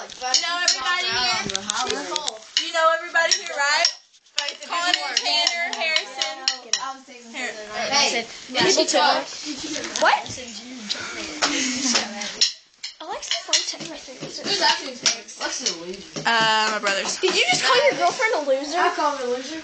You know everybody here? You know everybody here, right? Connor, Tanner, Harrison. Hey, Hey, People too. What? Alexa Fontaine, my favorite. who's actually takes? Loser? Uh, my brothers. Did you just call your girlfriend a loser? I call her a loser.